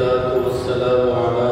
والصلاة والسلام على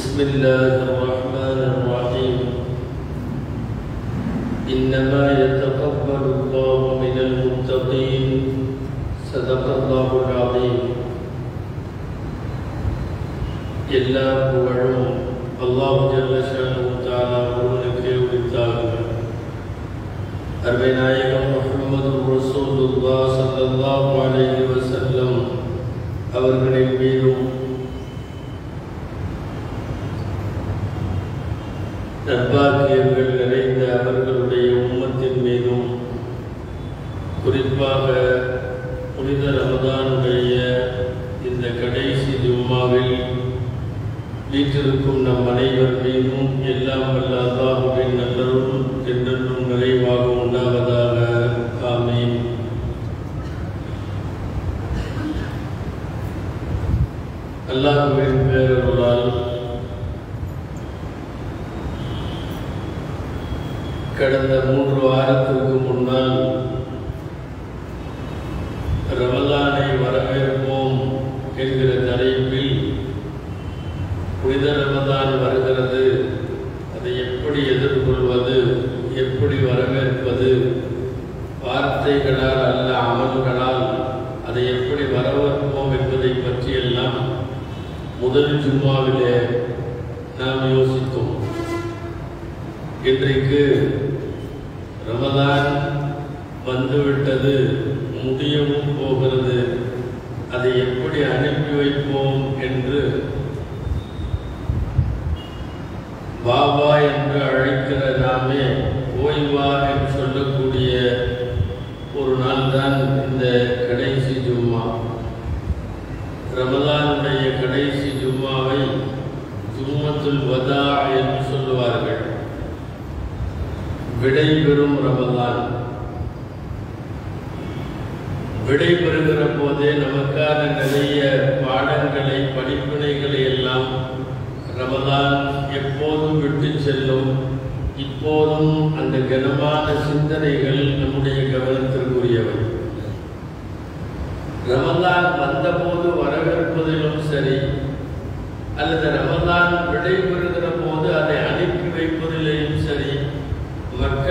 بسم الله الرحمن الرحيم إنما يتقبل الله من المتقين صدق الله العظيم எல்லா புகழும் அல்லாஹ் ஜல்லஷானு தாலா ஒருவனுக்கே உரித்தாகும் அருமை நாயகம் முஹம்மது ரசூலுல்லா ஸல்லல்லாஹு அலைஹி வஸல்லம் அவர்களின் மீதும் நற்பாக்கியங்கள் நிறைந்த அவர்களுடைய உம்மத்தின் மீதும் குறிப்பாக புனித ரமதானுடைய இந்த கடைசி ஜும்மாவில் வீற்றிருக்கும் நம் அனைவர் மீதும் எல்லாம் வல்ல அல்லாஹுவின் நல்லரும் என்றென்றும் நிறைவாக உண்டாவதாக. ஆமீன். அல்லாஹுவின் பேரருளால் கடந்த மூன்று வாரத்திற்கு முன்னால் ரமலானை வரவேற்போம் என்கிற தலைப்பில் புனித ரமதான் வருகிறது. அதை எப்படி எதிர்கொள்வது எப்படி வரவேற்பது வார்த்தைகளால் அல்ல அமல்களால் அதை எப்படி வரவேற்போம் என்பதை பற்றியெல்லாம் முதல் ஜும்மாவிலே நாம் யோசித்தோம். இன்றைக்கு ரமதான் வந்துவிட்டது முடியவும் போகிறது. அதை எப்படி அனுப்பி வைப்போம் என்று பாபா என்று அழைக்கிற நாமே ஓய்வா என்று சொல்லக்கூடிய ஒரு நாள் தான் இந்த கடைசி ஜும்மா. ரமதானுடைய கடைசி ஜும்மாவை ஜும்மத்துல் வதா என்று சொல்லுவார்கள். விடைபெறும் ரமலான் விடைபெறுகிற போதே நமக்கான நிறைய பாடங்களை படிப்பினைகளை எல்லாம் ரமதான் எப்போதும் விட்டு செல்லும். இப்போதும் அந்த கனமான சிந்தனைகள் நம்முடைய கவனத்திற்குரியவை. ரமதான் வந்தபோது வரவேற்பதிலும் சரி அல்லது ரமதான் விடைபெறுகிற போது அதை அனுப்பி வைப்பதிலேயும் சரி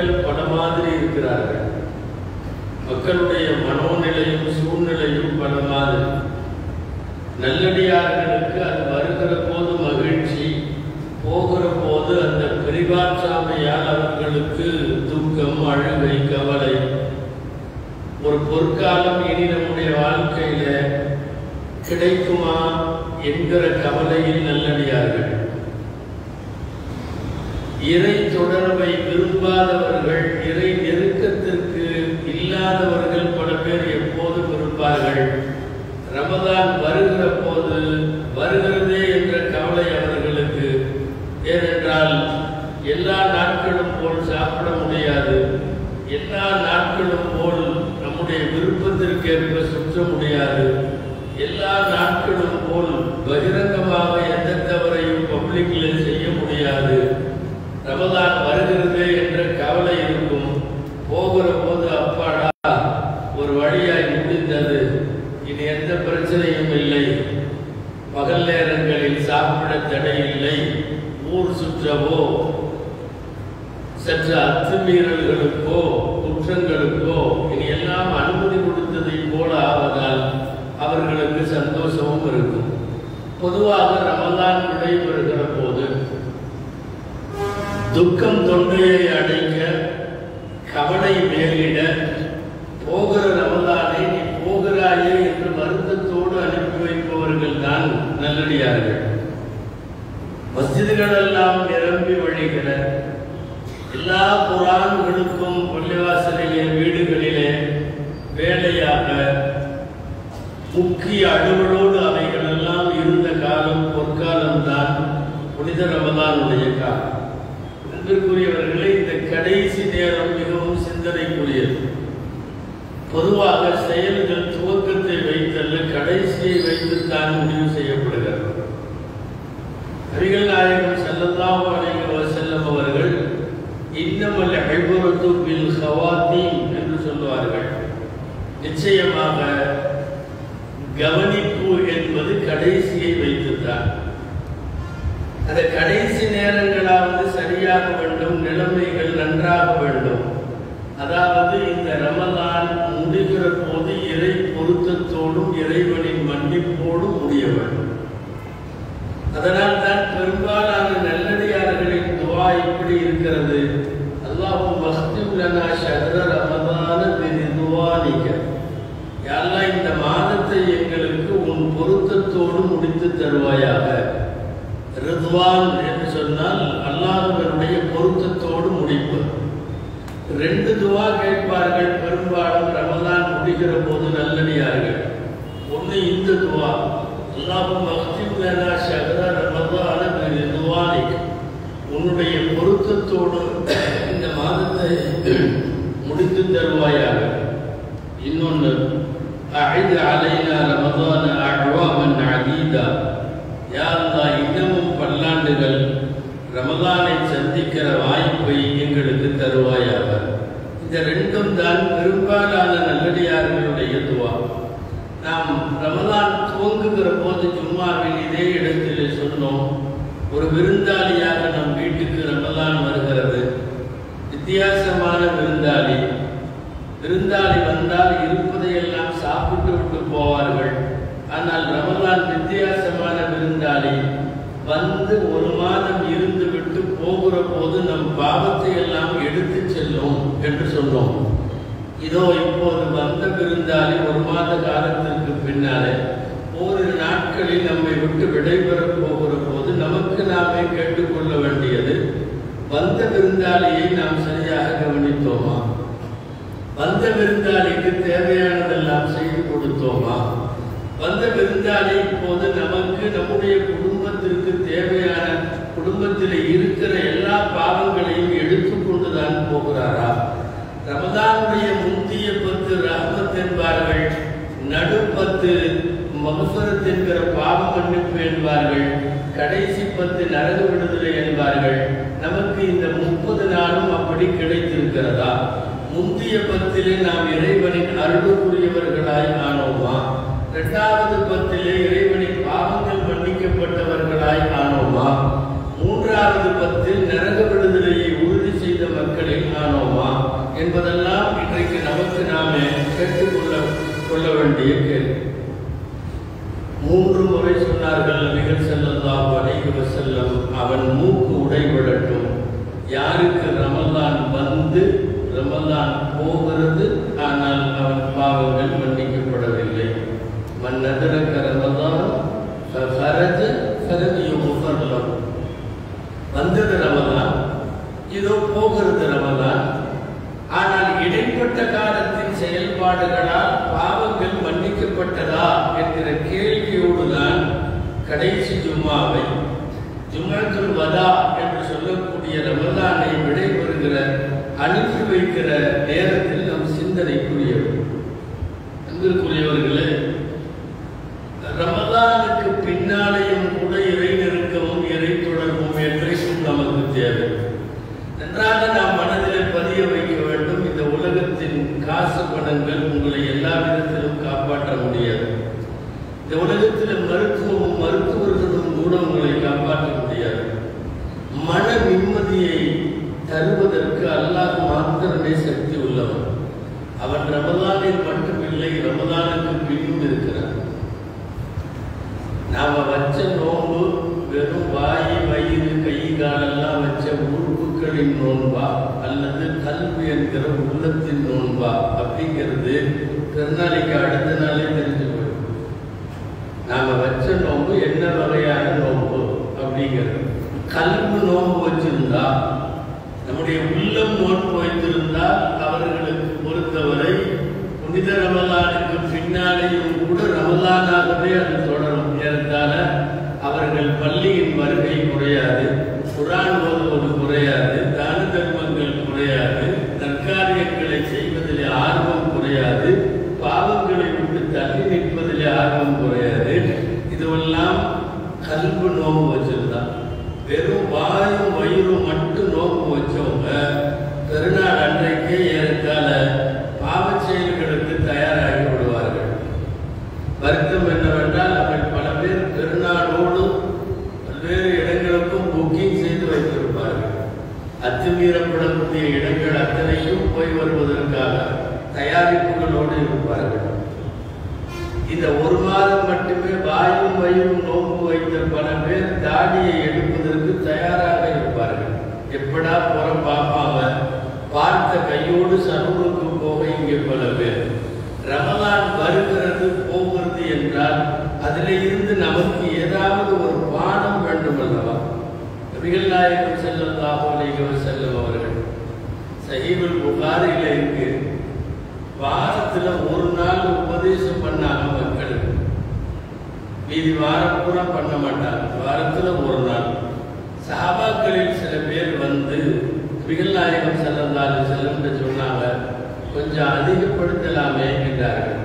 மக்கள் பல மாதிரி இருக்கிறார்கள். மக்களுடைய மனோநிலையும் சூழ்நிலையும் பல மாதிரி. நல்லடியார்களுக்கு அது வருகிற போது மகிழ்ச்சி போகிற போது அந்த பிரிவாற்றாமையால் அவர்களுக்கு துக்கம் அழுகை கவலை. ஒரு பொற்காலம் இனி நம்முடைய வாழ்க்கையில கிடைக்குமா என்கிற கவலையில் நல்லடியார்கள். இறை தொடர்பை விரும்பாதவர்கள் இறை நெருக்கத்திற்கு இல்லாதவர்கள் பல பேர் எப்போதும் இருப்பார்கள். ரமதான் வருகிற போது வருகிறதே என்ற கவலை அவர்களுக்கு. ஏனென்றால் எல்லா நாட்களும் போல் சாப்பிட முடியாது. எல்லா நாட்களும் போல் நம்முடைய விருப்பத்திற்கேற்ப சுற்ற முடியாது. எல்லா நாட்களும் போல் பகிரங்கமாக எந்த தவறையும் பப்ளிக்கில் செய்ய முடியாது. ரமதான் வருகிறது என்ற கவலை இருக்கும். போகிற போது அப்பாடா ஒரு வழியாய் முடிந்தது இனி எந்த பிரச்சனையும் இல்லை பகல் நேரங்களில் சாப்பிட தடை இல்லை ஊர் சுற்றவோ சற்று அத்துமீறல்களுக்கோ குற்றங்களுக்கோ இனி எல்லாம் அனுமதி கொடுத்ததை போல ஆவதால் அவர்களுக்கு சந்தோஷமும் இருக்கும் பொதுவாக ரமலான் விடைபெறுகிற போது துக்கம் தொண்டையை அடைக்க கவலை மேலிட போகிற ரமலானை நீ போகிறாயே என்று வருத்தத்தோடு அனுப்பி வைப்பவர்கள் தான் நல்லடியார்கள் மஸ்ஜிதுகள் எல்லாம் நிரம்பி வழிகிற எல்லா குரான்களுக்கும் பள்ளிவாசலிலே வீடுகளிலே வேலையாக முக்கிய அலுவலோடு அவைகள் எல்லாம் இருந்த காலம் பொற்காலம்தான் புனித ரமதானுடைய காலம். அன்பிற்குரியவர்களே இந்த கடைசி நேரம் மிகவும் சிந்தனைக்குரியது. பொதுவாக செயல்கள் துவக்கத்தை வைத்தல்ல கடைசியை வைத்துத்தான் முடிவு செய்யப்படுகிறது. நபிகள் நாயகம் ஸல்லல்லாஹு அலைஹி வஸல்லம் அவர்கள் இன்னமல் இப்ரத்து பில் ஹவாத்தீம் என்று சொல்லுவார்கள். நிச்சயமாக கவனிப்பு என்பது கடைசியை வைத்துத்தான். அந்த கடைசி நேரங்களாவது சரியாக வேண்டும் நிலைமைகள் நன்றாக வேண்டும். அதாவது இந்த ரமதான் முடிகிற போது இறை பொருத்தத்தோடும் இறைவனின் மன்னிப்போடும் முடிய வேண்டும். அதனால் தான் பெரும்பாலான நல்லடியார்களின் துவா இப்படி இருக்கிறது அல்லாஹு மஸ்திம் லனா ஷஹ்ர ரமதான பிரிதுவானிக யாரெல்லாம் இந்த மாதத்தை எங்களுக்கு உன் பொருத்தத்தோடு முடித்து தருவாயாக ரிதுவான் என்று சொன்னால் அல்லாஹ்வினுடைய பொருத்தத்தோடு முடிப்பது ரெண்டு துவா கேட்பார்கள் பெரும்பாலும் ரமலான் முடிகிற போது நல்லடியார்கள் ஒன்று இந்த துவா அல்லாஹும் மக்திம் லனா ஷஹ்ர ரமதான பிரிதுவானிக உன்னுடைய பொருத்தத்தோடு இந்த மாதத்தை முடித்து தருவாயாக. இன்னொன்று அழைது அலைனா ரமதான அழ்வாமன் அதீதா யாருந்தா இன்னமும் பல்லாண்டுகள் ரமதானை சந்திக்கிற வாய்ப்பை எங்களுக்கு தருவாயாக. இந்த ரெண்டும் தான் பெரும்பாலான நல்லடியார்களுடைய துவா. நாம் ரமதான் துவங்குகிற போது ஜும்மாவில் இதே இடத்திலே சொன்னோம் ஒரு விருந்தாளியாக நம் வீட்டுக்கு ரமதான் வருகிறது. வித்தியாசமான விருந்தாளி. விருந்தாளி வந்தால் இருப்பதையெல்லாம் சாப்பிட்டு விட்டு போவார்கள். ஆனால் ரமலான் வித்தியாசமான விருந்தாளி வந்து ஒரு மாதம் இருந்து விட்டு போகிற போது நம் பாவத்தை எல்லாம் எடுத்து செல்லும் என்று சொன்னோம். இதோ இப்போது வந்த விருந்தாளி ஒரு மாத காலத்திற்கு பின்னாலே ஓரிரு நாட்களில் நம்மை விட்டு விடைபெறப் போகிற போது நமக்கு நாமே கேட்டுக்கொள்ள வேண்டியது வந்த விருந்தாளியை நாம் சரியாக கவனித்தோமா? வந்த விருந்தாளிக்கு தேவையானதெல்லாம் செய்து கொடுத்தோமா? வந்த விருந்தாளி இப்போது நமக்கு நம்முடைய குடும்பத்திற்கு தேவையான குடும்பத்தில் இருக்கிற எல்லா பாவங்களையும் எடுத்துக்கொண்டுதான் போகிறாரா? ரமதானுடைய முந்திய பத்து ரஹமத் என்பார்கள் நடுப்பத்து மகசுரத் என்கிற பாவ மன்னிப்பு என்பார்கள் கடைசி பத்து நரக விடுதலை என்பார்கள். நமக்கு இந்த முப்பது நாளும் அப்படி கிடைத்திருக்கிறதா? முந்தைய பத்திலே நாம் இறைவனின் அருளுக்குரியவர்களாய் ஆனோமா? இரண்டாவது பத்திலே இறைவனின் பாவங்கள் மன்னிக்கப்பட்டவர்களாய் ஆனோமா? மூன்றாவது பத்தில் நரக விடுதலையை உறுதி செய்த மக்களில் ஆனோமா? என்பதெல்லாம் இன்றைக்கு நமக்கு நாமே கேட்டுக்கொள்ள கொள்ள வேண்டிய கேள்வி. சொன்னார்கள் நபிகள் ஸல்லல்லாஹு அலைஹி செல்லும் அவன் மூக்கு உடைபடட்டும் யாருக்கு ரமலான் வந்து ரமலான் போகிறது ஆனால் அவன் பாவங்கள் மன்னிக்கப்படவில்லை. மன் நதரக ரமலான் ஃபரஜ ஃபரஜ் யுஃபர் வந்தது ரமலான் இதோ போகிறது ரமலான் ஆனால் இடைப்பட்ட காலத்தின் செயல்பாடுகளால் பாவங்கள் மன்னிக்கப்பட்டதா என்கிற கேள்வியோடு தான் கடைசி ஜும்மாவை ஜும்மாத்துல் வதா என்று சொல்லக்கூடிய ரமதானை விடைபெறுகிற அனுப்பி வைக்கிற நேரத்தில் நம் சிந்தனைக்குரியவர். அன்பிற்குரியவர்களே ரமதானுக்கு பின்னாலேயும் கூட இறை நெருக்கமும் இறை தொடர்பும் என்றைக்கும் நமக்கு தேவை. நன்றாக நாம் மனதில் பதிய வைக்க வேண்டும். இந்த உலகத்தின் காசு பணங்கள் உங்களை எல்லா விதத்திலும் காப்பாற்ற முடியாது இந்த உலகத்தில் மருத்துவமும் மருத்துவர்களும் கூட உங்களை காப்பாற்ற முடியாது. மன நிம்மதியை தருவதற்கு அல்லாஹ் மாத்திரமே சக்தி உள்ளவன். அவன் ரமதானில் மட்டுமில்லை ரமதானுக்கு பின்னும் இருக்கிறான். நாம வச்ச நோன்பு வெறும் வாய் வயிறு கை காலெல்லாம் வச்ச உறுப்புகளின் நோன்பா அல்லது கல்வி என்கிற உள்ளத்தின் நோன்பா அப்படிங்கிறது திருநாளைக்கு அடுத்த நாளே தெரிஞ்சு போயிடும் நாம வச்ச நோன்பு என்ன வகையான நோன்பு அப்படிங்கிறது கல்வி நோன்பு வச்சிருந்தா நம்முடைய உள்ளம் நோன்பு வைத்திருந்தால் அவர்களுக்கு பொறுத்தவரை புனித ரமலானுக்கு பின்னாலேயும் கூட ரமலானாகவே அது தொடரும் ஏறத்தாழ அவர்கள் பள்ளியின் வருகை குறையாது குரான் ஓதுவது குறையாது தான தர்மங்கள் குறையாது நற்காரியங்களை செய்வதிலே ஆர்வம் குறையாது பாவங்களை விட்டு தள்ளி நிற்பதிலே ஆர்வம் குறையாது இதுவெல்லாம் கல்பு நோம்பு வச்சிருந்தா வெறும் வாயும் வயிறும் மட்டும் நோம்பு வச்சவங்க பெருநாள் அன்றைக்கே ஏற்கால பாவச் செயல்களுக்கு தயாராகி விடுவார்கள் வருத்தம் என்னவென்றால் அவர்கள் பல பேர் பெருநாளோடு பல்வேறு இடங்களுக்கும் புக்கிங் செய்து வைத்திருப்பார்கள் அத்துமீறப்படக்கூடிய இடங்கள் அத்தனையும் போய் வருவதற்காக தயாரிப்புகளோடு இருப்பார்கள். இந்த ஒரு மாதம் மட்டுமே வாயும் வயிறு நோம்பு வைத்த பல பேர் தாடியை எடுப்பதற்கு தயாராக இருப்பார்கள். எப்படா போற பாப்பாங்க பார்த்த கையோடு சனூருக்கு போக இங்கே பல பேர். ரமலான் வருகிறது போகிறது என்றால் அதில் இருந்து நமக்கு ஏதாவது ஒரு நபிகள் நாயகம் செல்லல்லாஹு அலைஹி செல்லும் அவர்கள் சஹீபுல் புகாரில இருக்கு. வாரத்துல ஒரு நாள் உபதேசம் பண்ணாங்க மக்கள் மீதி வாரம் பூரா பண்ண மாட்டாங்க. வாரத்துல ஒரு நாள். சஹாபாக்களில் சில பேர் வந்து நபிகள் நாயகம் செல்லல்லாஹு அலைஹி சொன்னாங்க கொஞ்சம் அதிகப்படுத்தலாமே என்றார்கள்.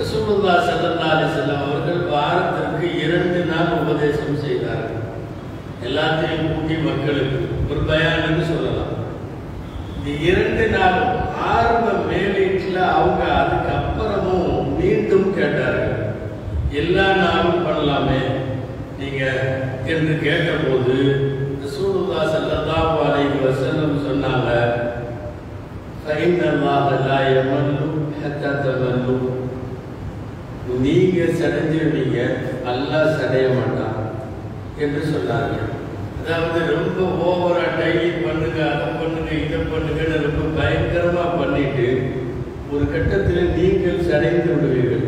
ரசூலுல்லா ஸல்லல்லாஹு செல்லும் அவர்கள் வாரத்திற்கு இரண்டு நாள் உபதேசம் செய்தார் எல்லாத்தையும் கூட்டி மக்களுக்கு ஒரு பயான்னு சொல்லலாம். இந்த இரண்டு நாள் ஆரம்ப மேலீட்டில் அவங்க அதுக்கப்புறமும் மீண்டும் கேட்டார்கள். எல்லா நாளும் பண்ணலாமே. நீங்கள் என்று கேட்டபோது சூழ்நிலா செல்லதா வாழைகளை செல்லும் சொன்னாங்க நீங்க சடைஞ்சிருவீங்க நல்லா சடைய மாட்டான். என்று சொன்னார்கள். அதாவது ரொம்ப ஓவரா டைலி பண்ணுங்க அதை பண்ணுங்க இதை பண்ணுங்கன்னு ரொம்ப பயங்கரமா பண்ணிட்டு ஒரு கட்டத்தில் நீங்கள் சடைந்து விடுவீர்கள்.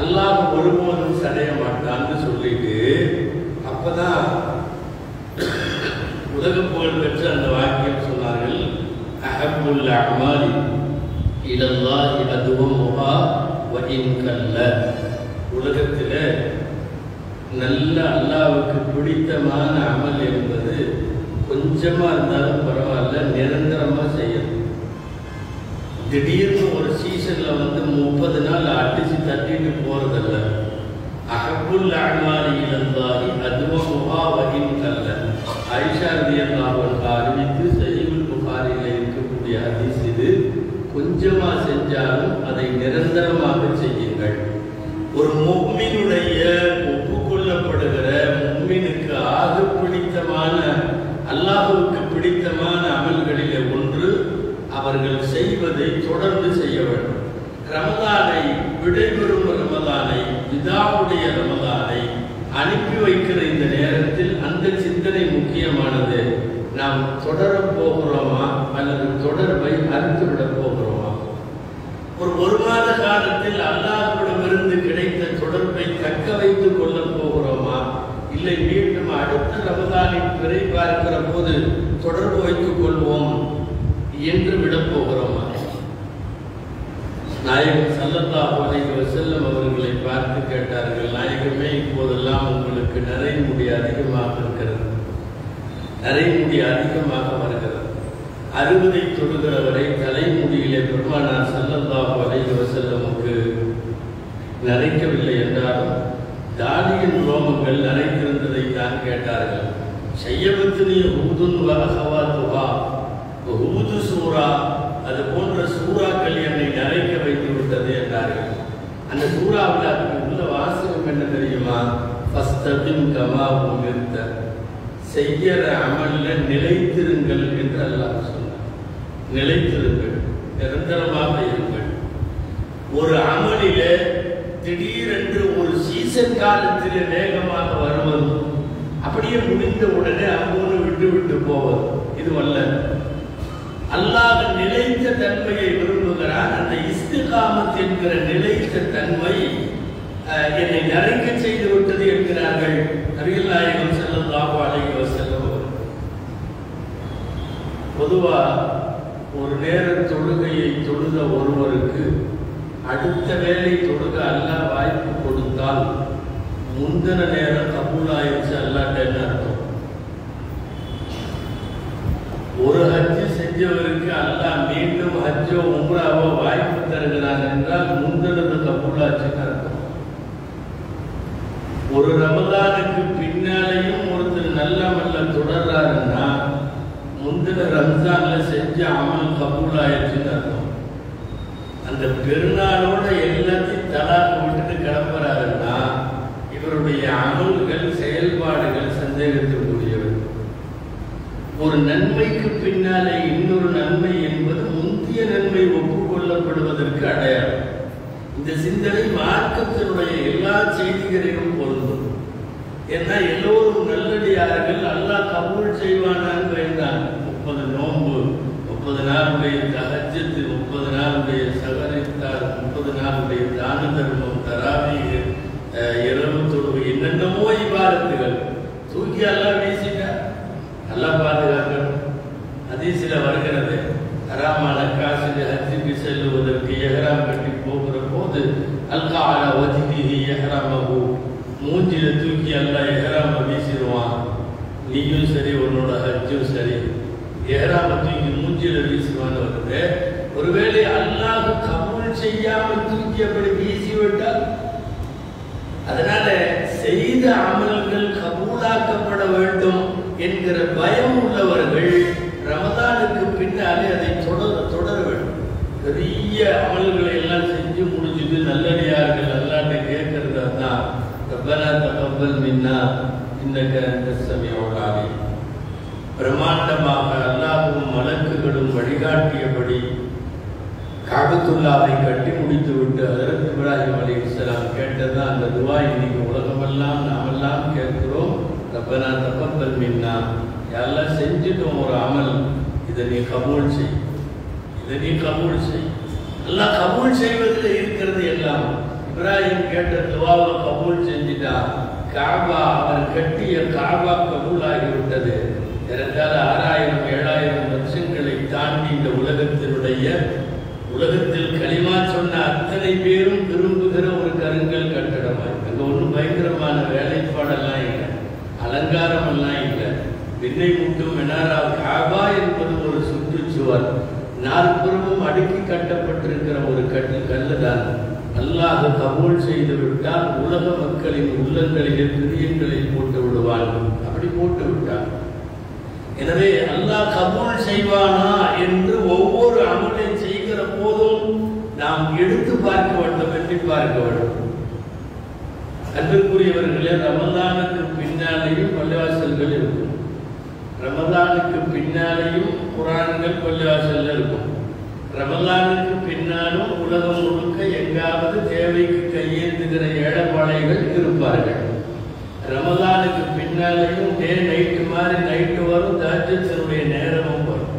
அல்லாஹ் ஒருபோதும் சடைய மாட்டான்னு சொல்லிட்டு அப்பதான் உலக புகழ் பெற்ற அந்த வாக்கியம் சொன்னார்கள் அஹப்புல் அமாலி இலல்லாஹி அதுவமுஹா வ இன் கல்ல உலகத்தில் நல்ல அல்லாவுக்கு பிடித்தமான அமல் என்பது கொஞ்சமா இருந்தாலும் பரவாயில்ல நிரந்தரமா செய்யணும். திடீர்னு ஒரு சீசன்ல வந்து முப்பது நாள் அடிச்சு தட்டிட்டு போகிறதில்ல அகப்புல் அமாலி இழந்தாரி அதுவும் முகாவகின் கல்ல ஐஷா ரதியல்லாஹு அறிவித்து செய்யுள் புகாரில் இருக்கக்கூடிய ஹதீஸ் இது. கொஞ்சமா செஞ்சாலும் அதை நிரந்தரமாக செய்யுங்கள். ஒரு மூ அல்லாஹுக்கு பிடித்தமான அமல்களிலே ஒன்று அவர்கள் செய்வதை தொடர்ந்து செய்ய வேண்டும். ரமதானை விடைபெறும் ரமதானை விதாவுடைய ரமதானை அனுப்பி வைக்கிற இந்த நேரத்தில் அந்த சிந்தனை முக்கியமானது. நாம் தொடரப் போகிறோமா அல்லது தொடர்பை அறுத்துவிடப் போகிறோமா? ஒரு ஒரு மாத காலத்தில் அல்லாஹ்விடமிருந்து கிடைத்த தொடர்பை தக்க வைத்துக் கொள்ளப் போகிறோமா? இல்லை மீண்டும் அடுத்த ரமதானின் பிறை பார்க்கிற போது தொடர்பு வைத்துக் கொள்வோம். என்று விடப்போகிறோம். நாயகம் சல்லல்லாஹு அலைஹி வஸல்லம் அவர்களை பார்த்து கேட்டார்கள் நாயகமே இப்போதெல்லாம் உங்களுக்கு நரைமுடி அதிகமாக இருக்கிறது. நரைமுடி அதிகமாக வருகிறது. அறுபதை தொடுகிறவரை தலைமுடியிலே பெருமானார் சல்லல்லாஹு அலைஹி செல்லமுக்கு நரைக்கவில்லை என்றாலும் தாடியின் ரோமங்கள் நனைத்திருந்ததை தான் கேட்டார்கள். செய்யபத்தினிய ஹூதுன் வகவா துஹா ஹூது சூரா அது போன்ற சூறாக்கள் என்னை நனைக்க வைத்து விட்டது என்றார்கள். அந்த சூறாவில் அதுக்கு உள்ள வாசகம் என்ன தெரியுமா? ஃபஸ்தபின் கமா உமிர்த்த. செய்யற அமல்ல நிலைத்திருங்கள் என்று அல்லாஹ் சொன்னார். நிலைத்திருங்கள். நிரந்தரமாக இருங்கள். ஒரு அமலிலே திடீரென்று ஒரு சீசன் காலத்திலே வேகமாக வருவது அப்படியே முடிந்த உடனே அங்கோடு விட்டு விட்டு போவது. இது அல்ல அல்லாஹ் நிலைத்த தன்மையை விரும்புகிறான். அந்த இஸ்திகாமத் என்கிற நிலைத்த தன்மை அஹ், என்னை நரைக்க செய்து விட்டது என்கிறார்கள் நபிகள் நாயகம் செல்லும் அலைஹி வஸல்லம் செல்லும் பொதுவா ஒரு நேர தொழுகையை தொழுத ஒருவருக்கு அடுத்த வேலை தொடுக்க அல்லாஹ் வாய்ப்பு கொடுத்தால் முந்தின நேரம் கபூல் ஆயிடுச்சு அல்லாட்டேன்னு அர்த்தம்? ஒரு ஹஜ்ஜு செஞ்சவருக்கு அல்லாஹ் மீண்டும் ஹஜ்ஜோ உம்ராவோ வாய்ப்பு தருகிறான் என்றால் முந்தினது கபூலாச்சுன்னு அர்த்தம். ஒரு ரமதானுக்கு பின்னாலேயும் ஒருத்தர் நல்ல மல்ல தொடர்றாருன்னா முந்தின ரம்ஜான்ல செஞ்ச அமல் கபூலாயிருச்சுன்னு அர்த்தம். அந்த பெருநாளோட எல்லாத்தையும் தலாக்கு விட்டுட்டு கிளம்புறாருன்னா இவருடைய அமல்கள் செயல்பாடுகள் சந்தேகத்திற்குரியவை. ஒரு நன்மைக்கு பின்னாலே இன்னொரு நன்மை என்பது முந்திய நன்மை ஒப்புக்கொள்ளப்படுவதற்கு அடையாளம். இந்த சிந்தனை மார்க்கத்தினுடைய எல்லா செய்திகளிலும் பொருந்தும். ஏன்னா எல்லோரும் நல்லடியார்கள் அல்லாஹ் கபூல் செய்வானான்னு வேண்டாம் முப்பது நோன்பு. முப்பது நாளுடைய தகஜத்து முப்பது நாளுடைய சகரித்தார் முப்பது நாளுடைய தான தர்மம் தராவீக இரவு என்னென்னமோ இவாரத்துகள் தூக்கி எல்லாம் வீசிட்டா நல்லா பாதுகாக்கணும். அதே சில வருகிறது ஹராமான காசில் ஹஜ்ஜுக்கு செல்லுவதற்கு எஹராம் கட்டி போகிற போது அல்கால வஜிதிஹி எஹராமஹு. மூஞ்சில தூக்கி எல்லாம் எஹராம வீசிடுவான். நீயும் சரி உன்னோட ஹஜ்ஜும் சரி. எஹராம இங்கு மூஞ்சில வீசுவான்னு வருது ஒருவேளை அல்லாஹ் கபூல் செய்யாமல் தூக்கி அப்படி வீசி விட்டால்? அதனால செய்த அமல்கள் கபூலாக்கப்பட வேண்டும் என்கிற பயம் உள்ளவர்கள் ரமதானுக்கு பின்னாலே அதை தொடர தொடர வேண்டும். பெரிய அமல்களை எல்லாம் செஞ்சு முடிஞ்சது நல்லடியார்கள் அல்லாட்ட கேட்கறதா தான் ரப்பனா தகவல் மின்னா இன்னக்க அந்த சமயோடாலே பிரம்மாண்டமாக அல்லாவும் மலக்குகளும் வழிகாட்டியபடி காபத்துல்லாவை கட்டி முடித்து விட்டு இப்ராஹிம் அலி இஸ்லாம் கேட்டது அந்த துவா இன்னைக்கு உலகமெல்லாம் நாமெல்லாம் கேட்கிறோம். ரப்பனா தப்பத்தல் மின்னா. எல்லாம் செஞ்சுட்டோம் ஒரு அமல். இதை நீ கபூல் செய். இதை நீ கபூல் செய். எல்லாம் கபூல் செய்வதில் இருக்கிறது எல்லாம். இப்ராஹிம் கேட்ட துவாவை கபூல் செஞ்சுட்டா காபா அவர் கட்டிய காபா கபூலாகி விட்டது ஆறாயிரம் ஏழாயிரம் வருஷங்களை தாண்டி இந்த உலகத்தினுடைய உலகத்தில் களிமா சொன்ன அத்தனை பேரும் விரும்புகிற ஒரு கருங்கல் கட்டடமாய். அங்க ஒன்றும் பயங்கரமான வேலைப்பாடெல்லாம் இல்லை அலங்காரம் எல்லாம் இல்லை. விண்ணை முட்டும் மெனாரா காபா என்பது ஒரு சுற்றுச்சுவர். நாற்புறமும் அடுக்கி கட்டப்பட்டிருக்கிற ஒரு கட்டு கல்லு தான் அல்லாஹ் கபூல் செய்து விட்டால் உலக மக்களின் உள்ளங்களிலே பிரியங்களை போட்டு விடுவார்கள். அப்படி போட்டு விட்டான். எனவே அல்லாஹ் கபூல் செய்வானா என்று ஒவ்வொரு அமலை செய்கிற போதும் நாம் எடுத்து பார்க்க வேண்டும் என்று பார்க்க வேண்டும். அன்பிற்குரியவர்களே ரமதானுக்கு பின்னாலேயும் பள்ளிவாசல்கள் இருக்கும். ரமதானுக்கு பின்னாலேயும் குரான்கள் பள்ளிவாசல்ல இருக்கும். ரமதானுக்கு பின்னாலும் உலகம் முழுக்க எங்காவது தேவைக்கு கையேந்துகிற ஏழப்பாளைகள் இருப்பார்கள். ரமதானுக்கு பின்னாலேயும் டே நைட்டு மாதிரி நைட்டு வரும் தாஜத்தினுடைய நேரமும் வரும்.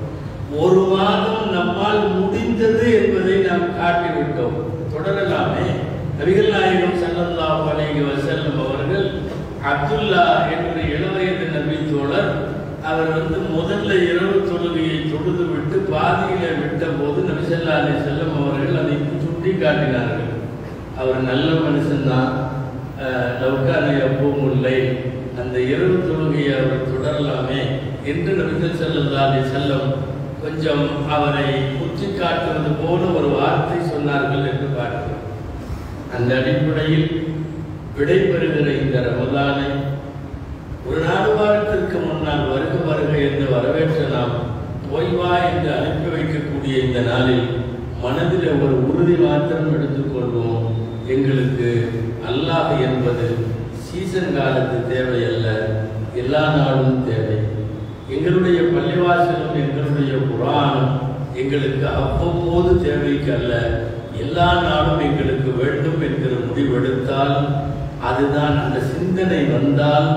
ஒரு மாதம் நம்மால் முடிந்தது என்பதை நாம் காட்டிவிட்டோம். தொடரலாமே. நபிகள் நாயகம் சல்லல்லா அலைஹி வசல்லம் அவர்கள் அப்துல்லா என்ற இளவயது நபி தோழர் அவர் வந்து முதல்ல இரவு தொழுகையை தொழுது விட்டு பாதியில விட்ட போது நபிசல்லா அலி செல்லம் அவர்கள் அதை சுட்டி காட்டினார்கள் அவர் நல்ல மனுஷன்தான். லவ்கான இல்லை அந்த இரவு தொழுகையை அவர் தொடரலாமே என்று நபிகள் செல்லல்லா அலி செல்லம் கொஞ்சம் அவரை குச்சி காட்டுவது போல ஒரு வார்த்தை சொன்னார்கள் என்று பார்க்கிறோம். அந்த அடிப்படையில் விடைபெறுகிற இந்த ரமதானை ஒரு நாலு வாரத்திற்கு முன்னால் வருக வருக என்று வரவேற்ற நாம் ஓய்வா என்று அனுப்பி வைக்கக்கூடிய இந்த நாளில் மனதில் ஒரு உறுதி மாத்திரம் எடுத்துக்கொள்வோம் எங்களுக்கு அல்லாஹ் என்பது சீசன் காலத்து தேவையல்ல எல்லா நாளும் தேவை. எங்களுடைய பள்ளிவாசலும் எங்களுடைய குரானும் எங்களுக்கு அவ்வப்போது தேவைக்கு அல்ல. எல்லா நாளும் எங்களுக்கு வேண்டும் என்கிற முடிவெடுத்தால் அதுதான் அந்த சிந்தனை வந்தால்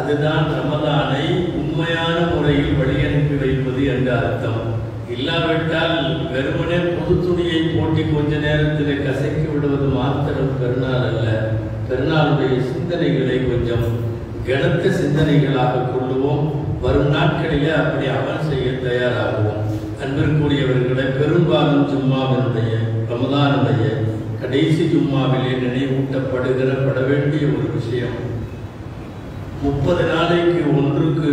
அதுதான் ரமதானை உண்மையான முறையில் வழியனுப்பி வைப்பது என்ற அர்த்தம். இல்லாவிட்டால் வெறுமனே புது துணியை போட்டி கொஞ்ச நேரத்தில் கசக்கி விடுவது மாத்திரம் பெருநாள் அல்ல. பெருநாளுடைய சிந்தனைகளை கொஞ்சம் கனத்த சிந்தனைகளாக கொள்ளுவோம். வரும் நாட்களிலே அப்படி அமல் செய்ய தயாராகுவோம். அன்பிற்குரியவர்களை பெரும்பாலும் ஜும்மாவினுடைய ரமதானுடைய கடைசி ஜும்மாவிலே நினைவூட்டப்படுகிற பட வேண்டிய ஒரு விஷயம். முப்பது நாளைக்கு ஒன்றுக்கு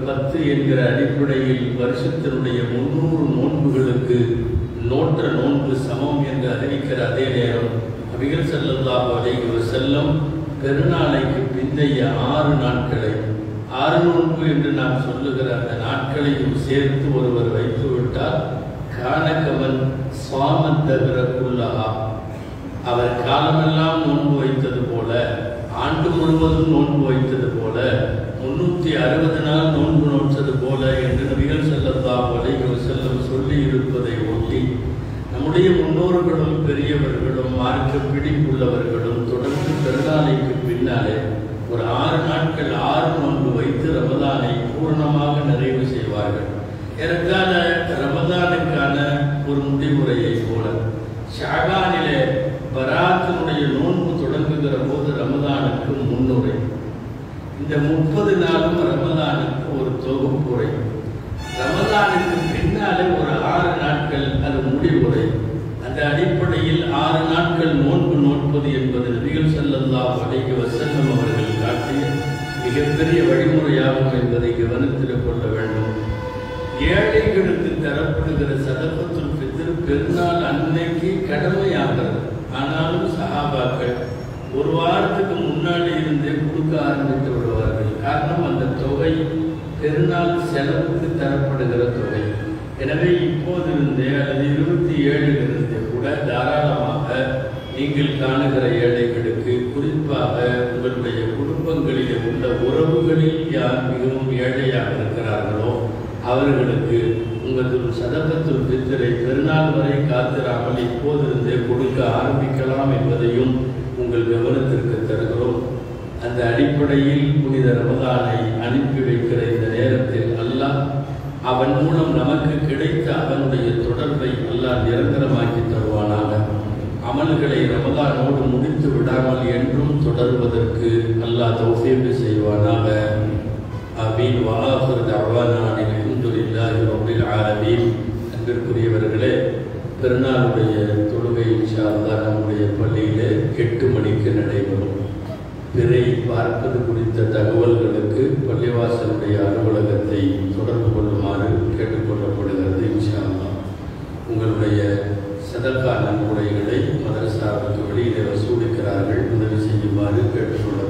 பத்து என்கிற அடிப்படையில் வருஷத்தினுடைய முன்னூறு நோன்புகளுக்கு நோற்ற நோன்பு சமம் என்று அறிவிக்கிற அதே நேரம் அபிகள் செல்லல்லாஹு அலைஹி செல்லம் பெருநாளைக்கு பிந்தைய ஆறு நாட்களை ஆறு நோன்பு என்று நாம் சொல்லுகிற அந்த நாட்களையும் சேர்த்து ஒருவர் வைத்துவிட்டால் காணக்கவன் சுவாமன் தவிர குள்ளகா அவர் காலமெல்லாம் நோன்பு வைத்தது போல ஆண்டு முழுவதும் நோன்பு வைத்தது போல முன்னூத்தி அறுபது நாள் நோன்பு நோற்றது போல என்று நபிகள் செல்லத்தா வலைகள் செல்லம் சொல்லி இருப்பதை ஒட்டி நம்முடைய முன்னோர்களும் பெரியவர்களும் மார்க்க பிடிப்புள்ளவர்களும் தொடர்ந்து பிறந்தாலைக்கு பின்னாலே ஒரு ஆறு நாட்கள் ஆறு நோன்பு வைத்து ரமதானை பூரணமாக நிறைவு செய்வார்கள். ஏறத்தாழ ரமதானுக்கான ஒரு முடிவுரையை போல ஷாகானிலே பராத்தினுடைய நோன்பு தொடங்குகிற போது ரமதானுக்கு முன்னுரை இந்த முப்பது நாளும் ரமதானுக்கு ஒரு தொகுப்புரை ரமதானுக்கு பின்னாலே ஒரு ஆறு நாட்கள் அது முடிவுரை அந்த அடிப்படையில் ஆறு நாட்கள் நோன்பு நோட்பது என்பது நபிகள் செல்லல்லா அலைஹி வசல்லம் அவர்கள் காட்டிய மிகப்பெரிய வழிமுறையாகும் என்பதை கவனத்தில் கொள்ள வேண்டும். ஏழைகளுக்கு தரப்படுகிற சதபத்துல் பித்ரு பெருநாள் அன்னைக்கு கடமையாகிறது. ஆனாலும் சஹாபாக்கள் ஒரு வாரத்துக்கு முன்னாடி இருந்தே கொடுக்க ஆரம்பித்து விடுவார்கள். காரணம் அந்த தொகை பெருநாள் செலவுக்கு தரப்படுகிற தொகை. எனவே இப்போதிருந்தே அல்லது இருபத்தி ஏழிலிருந்தே கூட தாராளமாக நீங்கள் காணுகிற ஏழைகளுக்கு குறிப்பாக உங்களுடைய குடும்பங்களில் உள்ள உறவுகளில் யார் மிகவும் ஏழையாக இருக்கிறார்களோ அவர்களுக்கு உங்களது சதகத்துல் பித்தரை பெருநாள் வரை காத்திராமல் இப்போதிருந்தே கொடுக்க ஆரம்பிக்கலாம் என்பதையும் உங்கள் விவரத்திற்கு தருகிறோம் அந்த அடிப்படையில் புனித ரமதானை அனுப்பி வைக்கிற இந்த நேரத்தில் அல்லாஹ் அவன் மூலம் நமக்கு கிடைத்த அவனுடைய தொடர்பை அல்லாஹ் நிரந்தரமாக்கி தருவானாக. அமல்களை ரமதானோடு முடித்து விடாமல் என்றும் தொடர்வதற்கு அல்லாஹ் தௌஃபீபு செய்வானாக. அமீன் வாஹர் தவானானில் அல்ஹம்துலில்லாஹி ரபில் ஆலமீன். அன்பிற்குரியவர்களே பெருநாளுடைய தொழுகை இன்ஷா நம்முடைய பள்ளியிலே எட்டு மணிக்கு நடைபெறும். பிறை பார்ப்பது குறித்த தகவல்களுக்கு பள்ளிவாசலுடைய அலுவலகத்தை தொடர்பு கொள்ளுமாறு கேட்டுக்கொள்ளப்படுகிறது இன்ஷால்லா உங்களுடைய சதக்கா நன்கொடைகளை மதரசாவுக்கு வெளியிலே வசூலிக்கிறார்கள் உதவி செய்யுமாறு கேட்டுக்கொள்ள